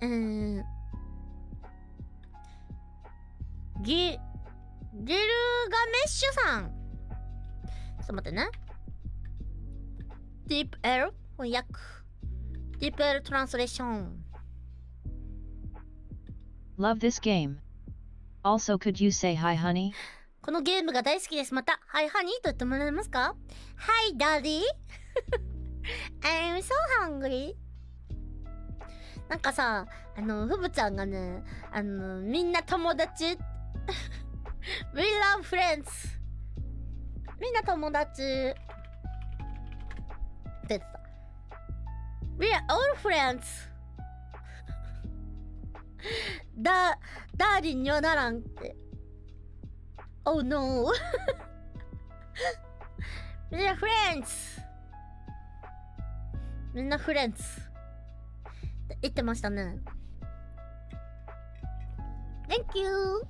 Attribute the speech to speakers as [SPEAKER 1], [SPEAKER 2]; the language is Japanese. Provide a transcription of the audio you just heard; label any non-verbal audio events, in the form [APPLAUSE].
[SPEAKER 1] えー、ギ、ギルガメッシュさん。ちょっと待ってね。ディープ L 翻訳。ディープ L トランスレーション。
[SPEAKER 2] Love this game. Also, could you say hi, honey?
[SPEAKER 1] このゲームが大好きです。また、はい、ハニーと言ってもらえますか ?Hi, daddy？[LAUGHS] I'm so hungry. なんかさ、あの、ふぶちゃんがね、あの、みんな友達 [LAUGHS] We love friends. みんな友達って言ってた。We are all friends. だ、ダーリンにはならんって。Oh no. [LAUGHS] We are friends. みんなフレンズ。言ってましたね。Thank you.